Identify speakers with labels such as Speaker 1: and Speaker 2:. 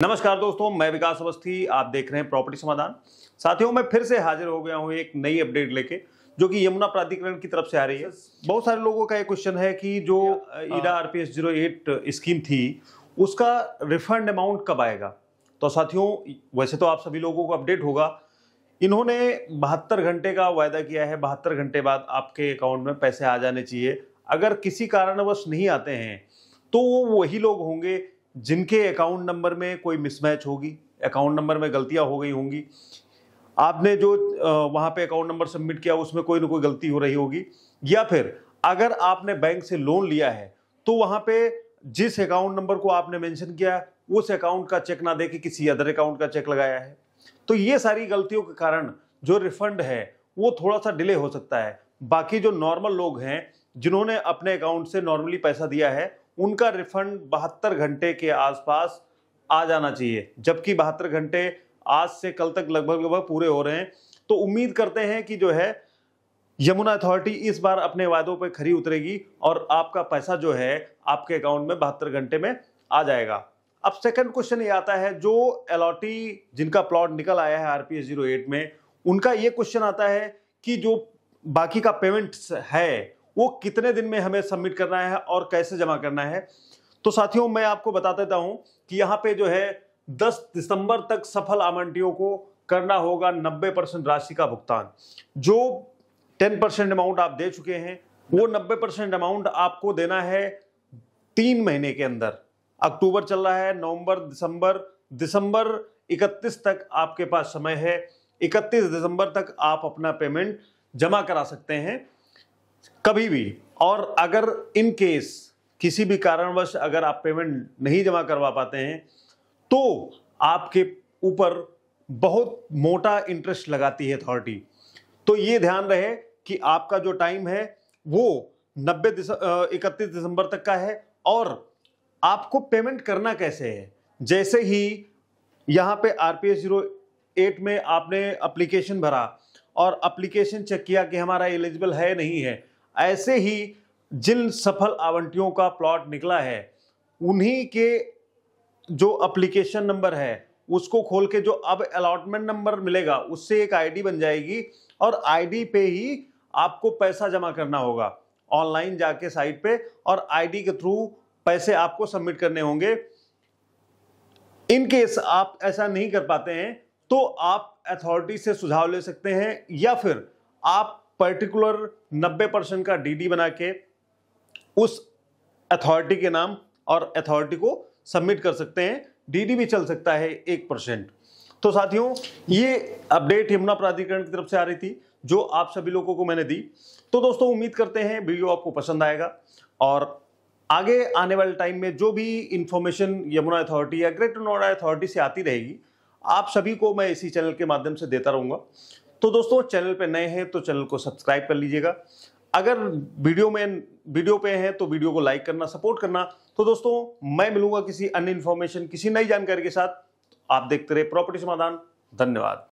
Speaker 1: नमस्कार दोस्तों मैं विकास अवस्थी आप देख रहे हैं प्रॉपर्टी समाधान। साथियों मैं फिर से हाजिर हो गया हूँ एक नई अपडेट लेके जो कि यमुना प्राधिकरण की तरफ़ से आ रही है। बहुत सारे लोगों का ये क्वेश्चन है कि जो ईरा आरपीएस ज़ीरो एट स्कीम थी उसका रिफंड अमाउंट कब आएगा? तो साथियों वैसे तो आप सभी लोगों को अपडेट होगा। इन्होंने बहत्तर घंटे का वायदा किया है बहत्तर घंटे बाद आपके अकाउंट में पैसे आ जाने चाहिए। अगर किसी कारणवश नहीं आते हैं तो वो वही लोग होंगे जिनके अकाउंट नंबर में कोई मिसमैच होगी, अकाउंट नंबर में गलतियाँ हो गई होंगी, आपने जो वहाँ पे अकाउंट नंबर सबमिट किया, उसमें कोई ना कोई गलती हो रही होगी, या फिर अगर आपने बैंक से लोन लिया है तो वहाँ पे जिस अकाउंट नंबर को आपने मेंशन किया उस अकाउंट का चेक ना दे के किसी अदर अकाउंट का चेक लगाया है। तो ये सारी गलतियों के कारण जो रिफंड है, वो थोड़ा सा डिले हो सकता है। बाकी जो नॉर्मल लोग हैं, जिन्होंने अपने अकाउंट से नॉर्मली पैसा दिया है उनका रिफंड बहत्तर घंटे के आसपास आ जाना चाहिए। जबकि बहत्तर घंटे आज से कल तक लगभग लगभग पूरे हो रहे हैं। तो उम्मीद करते हैं कि जो है, यमुना अथॉरिटी इस बार अपने वादों पर खरी उतरेगी और आपका पैसा जो है, आपके अकाउंट में बहत्तर घंटे में आ जाएगा। अब सेकंड क्वेश्चन ये आता है, जो एलॉटी जिनका प्लॉट निकल आया है आरपीएस ज़ीरो एट में, उनका ये क्वेश्चन आता है कि जो बाकी का पेमेंट है वो कितने दिन में हमें सबमिट करना है और कैसे जमा करना है? तो साथियों, मैं आपको बता देता हूँ कि यहाँ पे जो है 10 दिसंबर तक सफल आवंटियों को करना होगा 90 परसेंट राशि का भुगतान। जो 10 परसेंट अमाउंट आप दे चुके हैं, वो 90 परसेंट अमाउंट आपको देना है तीन महीने के अंदर। अक्टूबर चल रहा है, नवंबर, दिसंबर दिसंबर 31 तक आपके पास समय है। 31 दिसंबर तक आप अपना पेमेंट जमा करा सकते हैं। कभी भी। और अगर इन केस किसी भी कारणवश अगर आप पेमेंट नहीं जमा करवा पाते हैं तो आपके ऊपर बहुत मोटा इंटरेस्ट लगाती है अथॉरिटी तो ये ध्यान रहे कि आपका जो टाइम है, वो नब्बे इकतीस दिसंबर तक का है और आपको पेमेंट करना कैसे है? जैसे ही यहाँ पे R P S zero eight में आपने अप्लीकेशन भरा और अप्लीकेशन चेक किया कि हमारा एलिजिबल है नहीं है। ऐसे ही जिन सफल आवंटियों का प्लॉट निकला है, उन्हीं के जो अप्लीकेशन नंबर है, उसको खोल के जो अब अलॉटमेंट नंबर मिलेगा, उससे एक आईडी बन जाएगी और आईडी पे ही आपको पैसा जमा करना होगा। ऑनलाइन जाके साइट पे और आईडी के थ्रू पैसे आपको सबमिट करने होंगे। इन केस आप ऐसा नहीं कर पाते हैं तो आप अथॉरिटी से सुझाव ले सकते हैं, या फिर आप पर्टिकुलर 90 परसेंट का डीडी बना के उस अथॉरिटी के नाम और अथॉरिटी को सबमिट कर सकते हैं। डीडी भी चल सकता है एक परसेंट। तो साथियों, ये अपडेट यमुना प्राधिकरण की तरफ़ से आ रही थी, जो आप सभी लोगों को मैंने दी। तो दोस्तों, उम्मीद करते हैं वीडियो आपको पसंद आएगा। और आगे आने वाले टाइम में जो भी इंफॉर्मेशन यमुना अथॉरिटी या ग्रेटर नोएडा अथॉरिटी से आती रहेगी आप सभी को मैं इसी चैनल के माध्यम से देता रहूँगा। तो दोस्तों, चैनल पे नए हैं तो चैनल को सब्सक्राइब कर लीजिएगा। अगर वीडियो में, वीडियो पे हैं तो वीडियो को लाइक करना, सपोर्ट करना। तो दोस्तों, मैं मिलूँगा किसी अन्य इन्फॉर्मेशन, किसी नई जानकारी के साथ। आप देखते रहे प्रॉपर्टी समाधान। धन्यवाद।